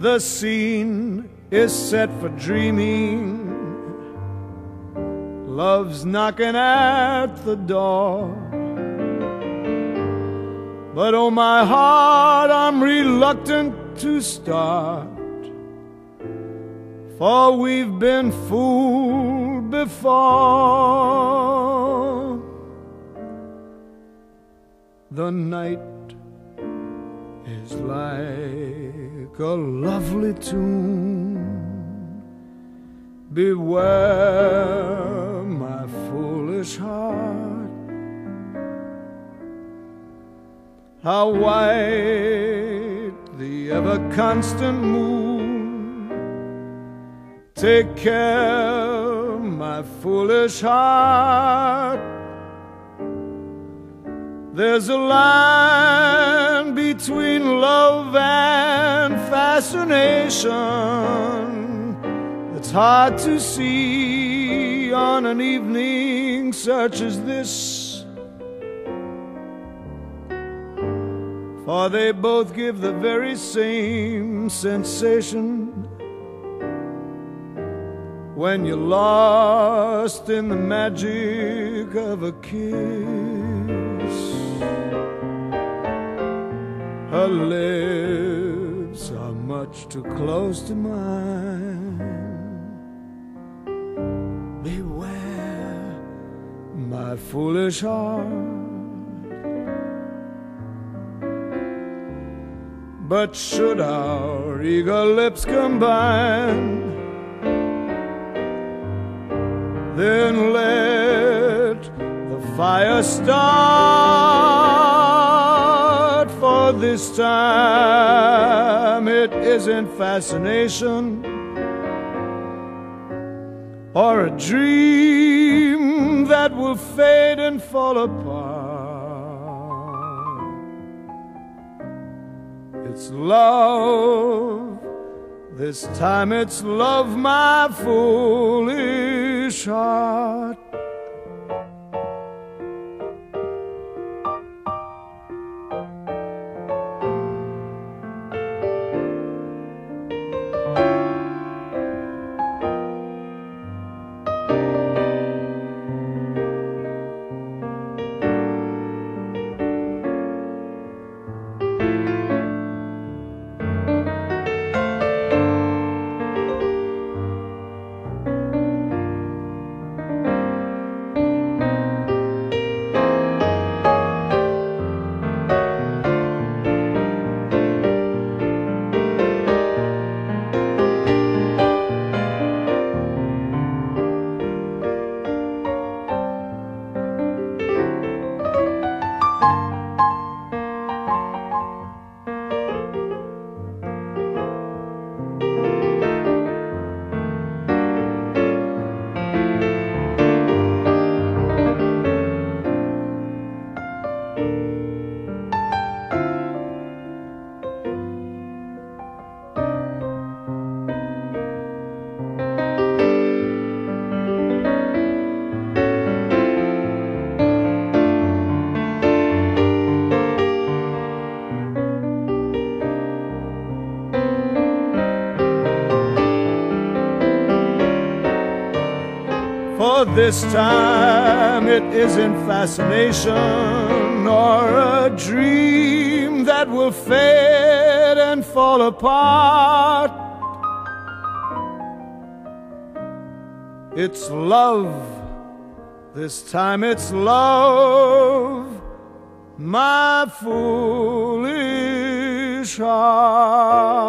The scene is set for dreaming. Love's knocking at the door. But oh, my heart, I'm reluctant to start. For we've been fooled before. The night is like a lovely tune. Beware, my foolish heart. How white the ever constant moon. Take care, my foolish heart. There's a line between love and fascination that's hard to see on an evening such as this. For they both give the very same sensation when you're lost in the magic of a kiss. Her lips are much too close to mine. Beware, my foolish heart. But should our eager lips combine, then let the fire start. For this time it isn't fascination or a dream that will fade and fall apart. It's love. This time it's love, my foolish heart. For this time it isn't fascination or a dream that will fade and fall apart. It's love, this time it's love, my foolish heart.